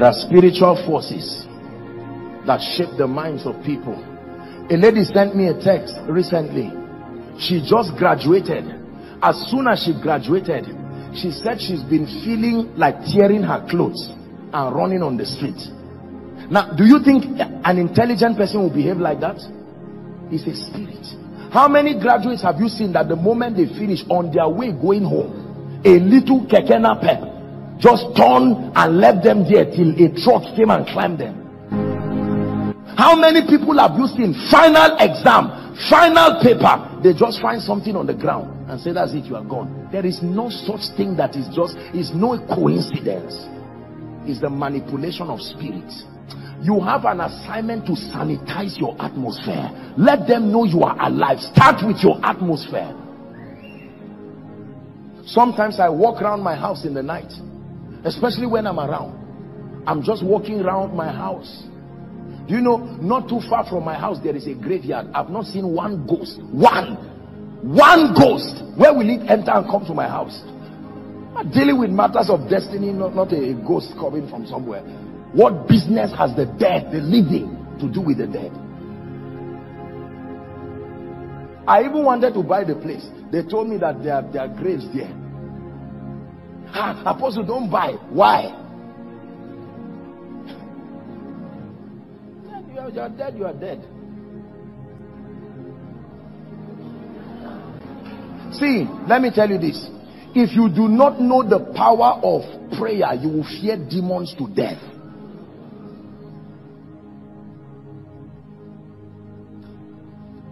There are spiritual forces that shape the minds of people. A lady sent me a text recently. She just graduated. As soon as she graduated, she said she's been feeling like tearing her clothes and running on the street. Now, do you think an intelligent person will behave like that? It's a spirit. How many graduates have you seen that the moment they finish on their way going home, a little keke napep just turned and left them there till a truck came and climbed them? How many people have you seen? Final exam, final paper, they just find something on the ground and say that's it, you are gone. There is no such thing that is just, is no coincidence. It's the manipulation of spirits you have an assignment to sanitize your atmosphere. Let them know you are alive. Start with your atmosphere. Sometimes i walk around my house in the night especially when i'm around. I'm just walking around my house. Do you know not too far from my house there is a graveyard. I've not seen one ghost. One. One ghost. Where will it enter and come to my house? I'm dealing with matters of destiny not, not a ghost coming from somewhere. What business has the dead, the living, to do with the dead? I even wanted to buy the place. They told me that there are, there are graves there. Ah, Apostle, don't buy. Why? You are, you are dead, you are dead. See, let me tell you this. If you do not know the power of prayer, you will fear demons to death.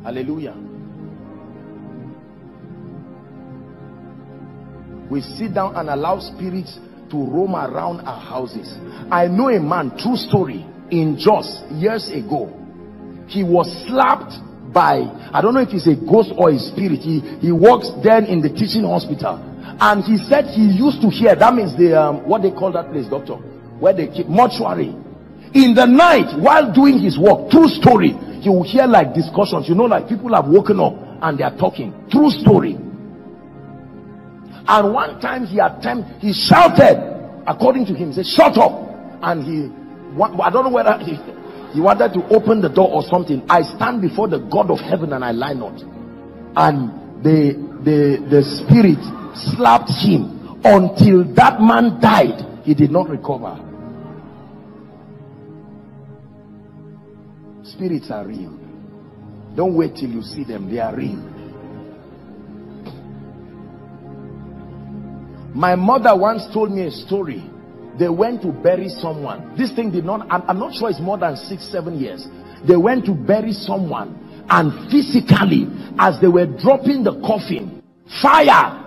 Hallelujah. We sit down and allow spirits to roam around our houses. I know a man, true story, in Jos years ago. He was slapped by, I don't know if it's a ghost or a spirit. He, he works then in the teaching hospital. And he said he used to hear, that means the, um, what they call that place, doctor? Where they keep mortuary. In the night, while doing his work, true story, you will hear like discussions you know like people have woken up and they are talking true story and one time he attempted he shouted according to him. He said shut up. And he i don't know whether he, he wanted to open the door or something. I stand before the god of heaven and i lie not. And the the the spirit slapped him. Until that man died he did not recover. Spirits are real. Don't wait till you see them. They are real my mother once told me a story. They went to bury someone. This thing did not I'm, I'm, not sure it's more than six seven years. They went to bury someone and physically as they were dropping the coffin fire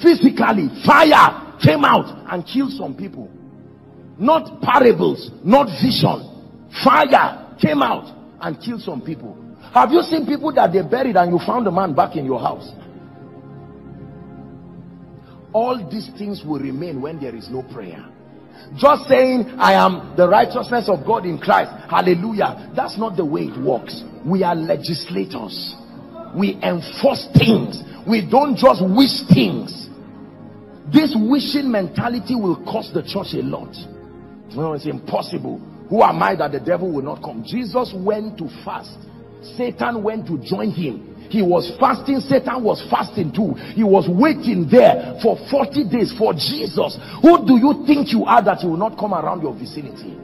physically fire came out and killed some people. Not parables not vision. Fire came out and killed some people. Have you seen people that they buried and you found the man back in your house all these things will remain when there is no prayer. Just saying i am the righteousness of god in christ. Hallelujah. That's not the way it works. We are legislators. We enforce things. We don't just wish things. This wishing mentality will cost the church a lot. No it's impossible. Who am I that the devil will not come? Jesus went to fast. Satan went to join him. He was fasting. Satan was fasting too. He was waiting there for 40 days for Jesus. Who do you think you are that he will not come around your vicinity?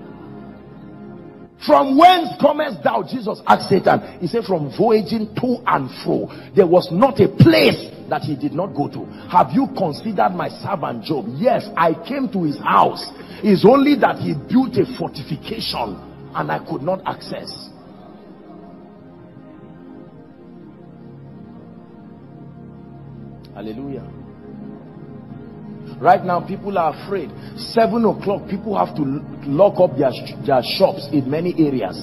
From whence comest thou? Jesus asked Satan. He said, From voyaging to and fro. There was not a place that he did not go to. Have you considered my servant Job? Yes, I came to his house it's only that he built a fortification and I could not access. Hallelujah. Right now, people are afraid. Seven o'clock, people have to lock up their, their shops in many areas.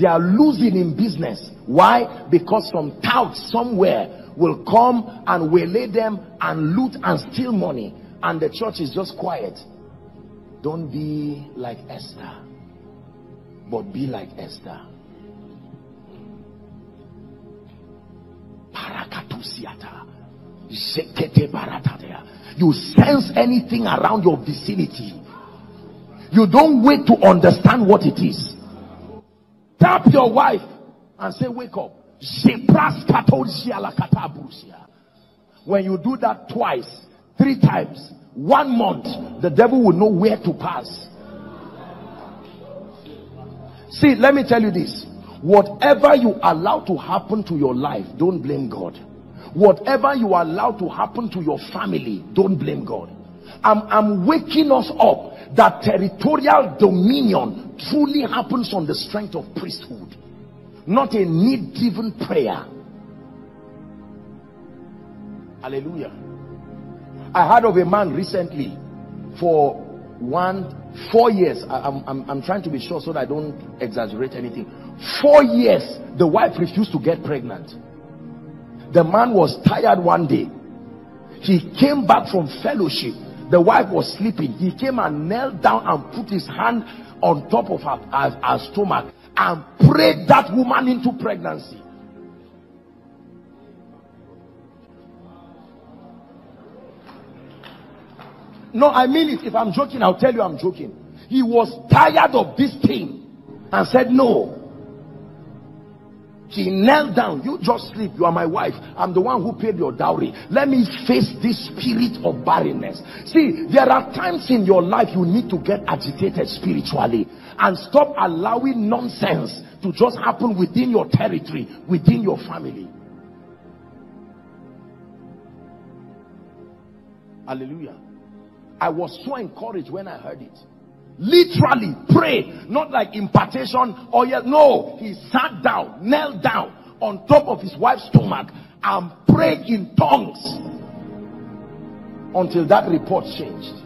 They are losing in business. Why? Because some tout somewhere will come and waylay them and loot and steal money. And the church is just quiet. Don't be like Esther, but be like Esther. You sense anything around your vicinity. You don't wait to understand what it is. Tap your wife and say, wake up. When you do that twice, three times, one month, the devil will know where to pass. See, let me tell you this. Whatever you allow to happen to your life, don't blame God. Whatever you allow to happen to your family, don't blame God. I'm, I'm waking us up that territorial dominion truly happens on the strength of priesthood, not a need driven prayer. Hallelujah. I heard of a man recently for one, four years. I, am I'm, I'm trying to be sure so that I don't exaggerate anything. Four years, the wife refused to get pregnant. The man was tired one day. He came back from fellowship. The wife was sleeping. He came and knelt down and put his hand on top of her, her, her stomach and prayed that woman into pregnancy. No, I mean it. If I'm joking, I'll tell you I'm joking. He was tired of this thing and said, No. He knelt down. You just sleep. You are my wife. I'm the one who paid your dowry. Let me face this spirit of barrenness. See, there are times in your life you need to get agitated spiritually and stop allowing nonsense to just happen within your territory, within your family. Hallelujah. I was so encouraged when I heard it. Literally pray, not like impartation or yet. No, he sat down, knelt down on top of his wife's stomach and prayed in tongues until that report changed.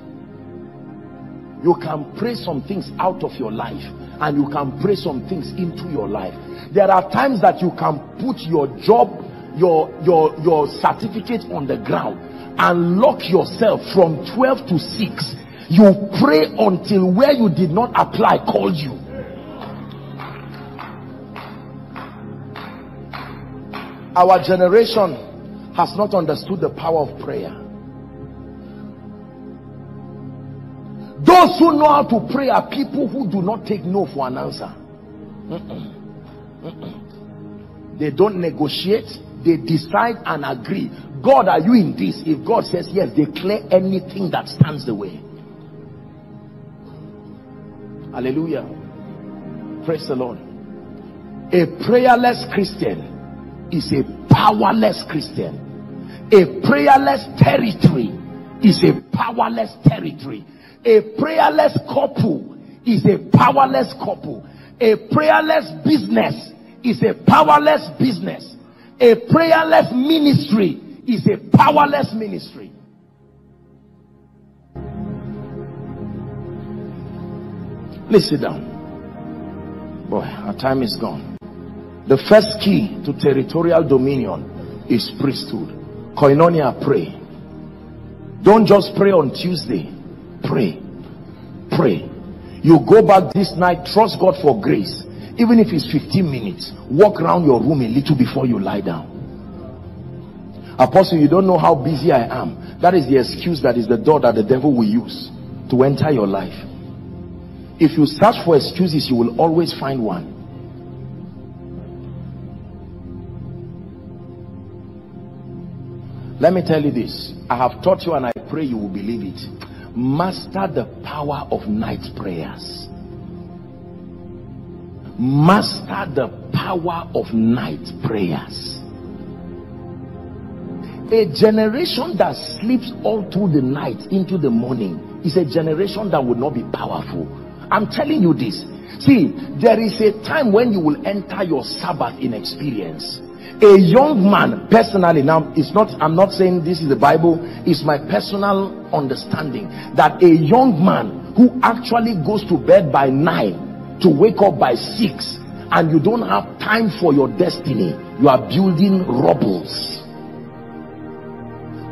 You can pray some things out of your life and you can pray some things into your life. There are times that you can put your job, your your your certificate on the ground and lock yourself from 12 to 6 you pray until where you did not apply called you our generation has not understood the power of prayer those who know how to pray are people who do not take no for an answer mm -mm. Mm they don't negotiate they decide and agree God, are you in this? If God says yes, declare anything that stands the way. Hallelujah. Praise the Lord. A prayerless Christian is a powerless Christian. A prayerless territory is a powerless territory. A prayerless couple is a powerless couple. A prayerless business is a powerless business. A prayerless ministry is a powerless ministry. Please sit down. Boy, our time is gone. The first key to territorial dominion is priesthood. Koinonia, pray. Don't just pray on Tuesday. Pray. Pray. You go back this night, trust God for grace. Even if it's 15 minutes, walk around your room a little before you lie down. Apostle, you don't know how busy I am. That is the excuse that is the door that the devil will use to enter your life. If you search for excuses, you will always find one. Let me tell you this. I have taught you and I pray you will believe it. Master the power of night prayers. Master the power of night prayers a generation that sleeps all through the night into the morning is a generation that will not be powerful. I'm telling you this. See, there is a time when you will enter your Sabbath in experience. A young man, personally, now it's not, I'm not saying this is the Bible, it's my personal understanding that a young man who actually goes to bed by nine to wake up by six and you don't have time for your destiny, you are building rubbles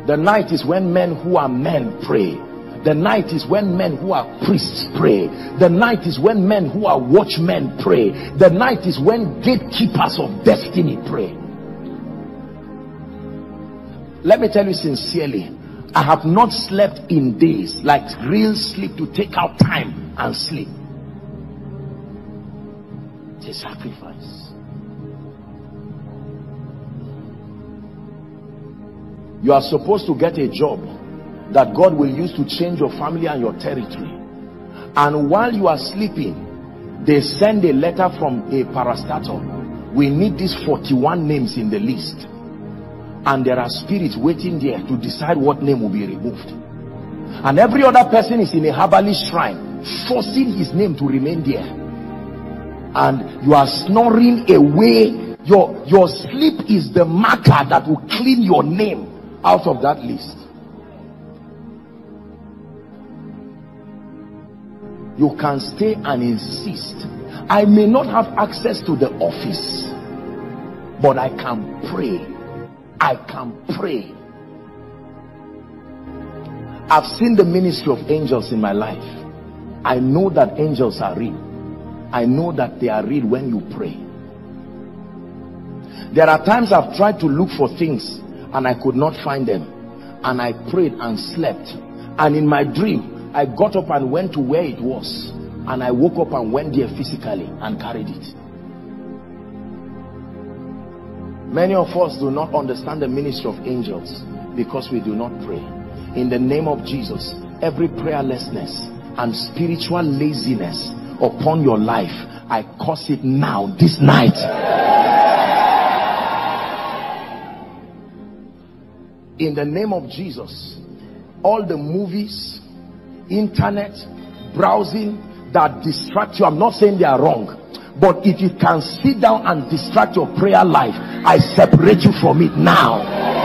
the night is when men who are men pray. The night is when men who are priests pray. The night is when men who are watchmen pray. The night is when gatekeepers of destiny pray. Let me tell you sincerely, I have not slept in days like real sleep to take out time and sleep. It's a sacrifice. You are supposed to get a job that God will use to change your family and your territory. And while you are sleeping, they send a letter from a parastatal. We need these 41 names in the list. And there are spirits waiting there to decide what name will be removed. And every other person is in a herbalist shrine forcing his name to remain there. And you are snoring away. Your your sleep is the marker that will clean your name out of that list you can stay and insist i may not have access to the office but i can pray I can pray. I've seen the ministry of angels in my life. I know that angels are real. I know that they are real when you pray. There are times I've tried to look for things and I could not find them. And I prayed and slept. And in my dream, I got up and went to where it was. And I woke up and went there physically and carried it. Many of us do not understand the ministry of angels because we do not pray. In the name of Jesus, every prayerlessness and spiritual laziness upon your life, I curse it now, this night. In the name of Jesus, all the movies, internet, browsing that distract you, I'm not saying they are wrong, but if you can sit down and distract your prayer life, I separate you from it now.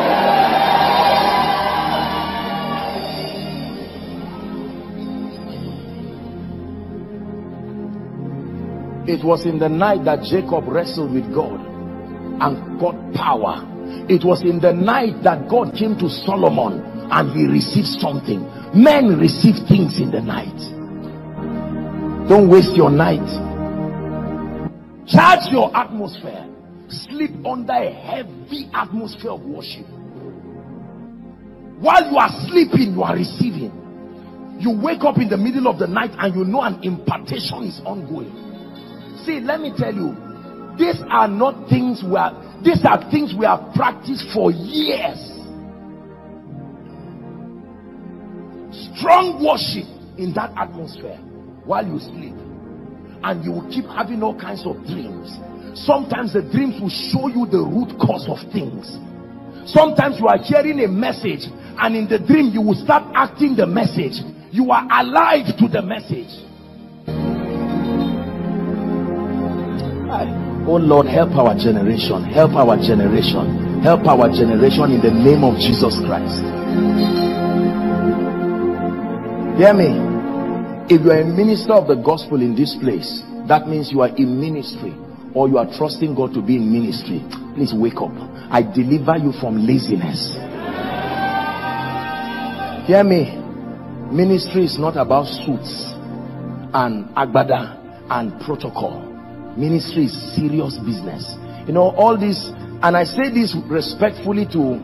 It was in the night that Jacob wrestled with God and got power. It was in the night that God came to Solomon and he received something. Men receive things in the night. Don't waste your night Charge your atmosphere. Sleep under a heavy atmosphere of worship. While you are sleeping, you are receiving. You wake up in the middle of the night and you know an impartation is ongoing. See, let me tell you, these are not things we are, these are things we have practiced for years. Strong worship in that atmosphere while you sleep. And you will keep having all kinds of dreams. Sometimes the dreams will show you the root cause of things. Sometimes you are hearing a message and in the dream you will start acting the message. You are alive to the message. Oh lord help our generation. Help our generation. Help our generation in the name of jesus christ hear me if you are a minister of the gospel in this place, that means you are in ministry or you are trusting God to be in ministry. Please wake up. I deliver you from laziness. Hear me. Ministry is not about suits and agbada and protocol. Ministry is serious business. You know, all this, and I say this respectfully to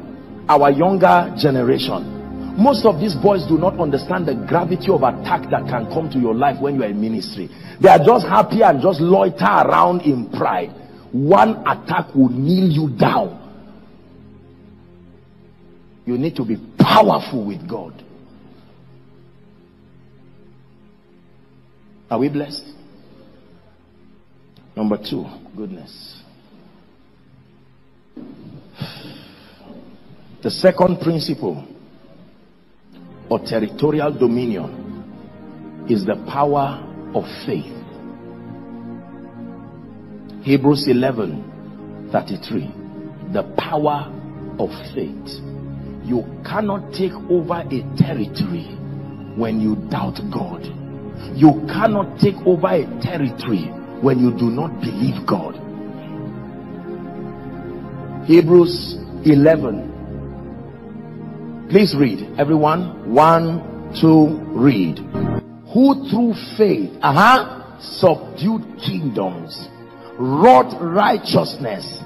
our younger generation most of these boys do not understand the gravity of attack that can come to your life when you are in ministry. They are just happy and just loiter around in pride. One attack will kneel you down. You need to be powerful with god. Are we blessed? Number two goodness. The second principle or territorial dominion is the power of faith. Hebrews 11 33. The power of faith. You cannot take over a territory when you doubt God. You cannot take over a territory when you do not believe God. Hebrews 11 Please read, everyone. One, two, read. Who through faith, uh-huh, subdued kingdoms, wrought righteousness,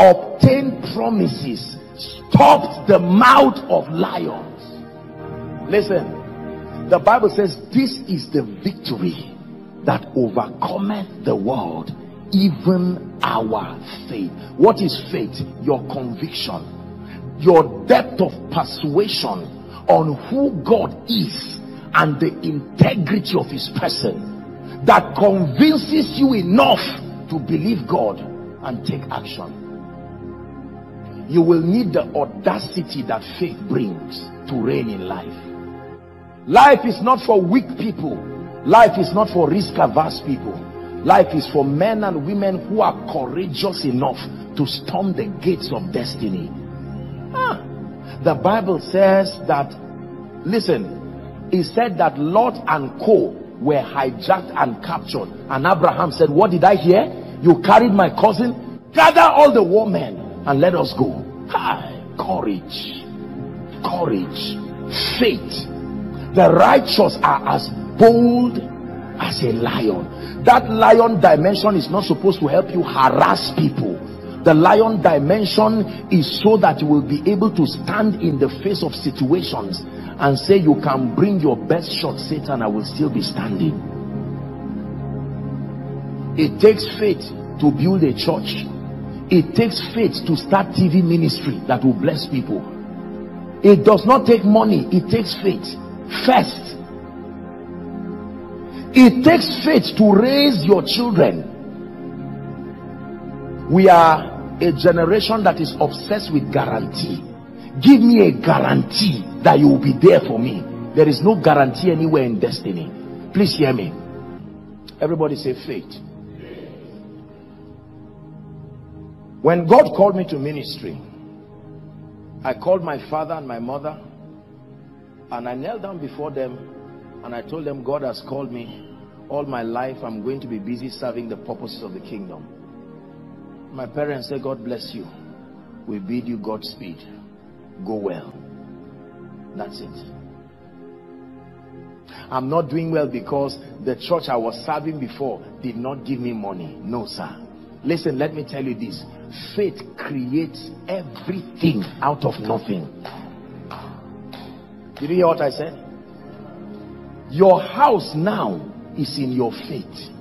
obtained promises, stopped the mouth of lions. Listen, the Bible says this is the victory that overcometh the world, even our faith. What is faith? Your conviction, your depth of persuasion on who God is and the integrity of his person that convinces you enough to believe God and take action. You will need the audacity that faith brings to reign in life. Life is not for weak people. Life is not for risk averse people. Life is for men and women who are courageous enough to storm the gates of destiny. Ah, the Bible says that, listen, it said that Lot and Co were hijacked and captured. And Abraham said, what did I hear? You carried my cousin? Gather all the war men and let us go. Hi, courage, courage, faith. The righteous are as bold as a lion. That lion dimension is not supposed to help you harass people the lion dimension is so that you will be able to stand in the face of situations and say you can bring your best shot satan i will still be standing. It takes faith to build a church. It takes faith to start tv ministry that will bless people. It does not take money. It takes faith first. It takes faith to raise your children. We are a generation that is obsessed with guarantee. Give me a guarantee that you will be there for me. There is no guarantee anywhere in destiny. Please hear me. Everybody say faith. When god called me to ministry i called my father and my mother and i knelt down before them and i told them god has called me. All my life i'm going to be busy serving the purposes of the kingdom my parents say, God bless you. We bid you Godspeed. Go well. That's it. I'm not doing well because the church I was serving before did not give me money. No, sir. Listen, let me tell you this. Faith creates everything out of nothing. Did you hear what I said? Your house now is in your faith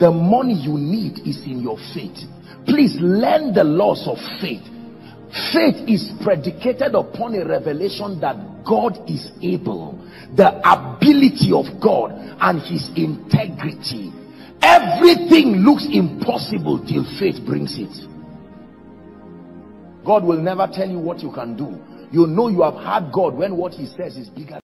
the money you need is in your faith. Please learn the laws of faith. Faith is predicated upon a revelation that God is able the ability of God and his integrity. Everything looks impossible till faith brings it. God will never tell you what you can do. You know you have had God when what he says is bigger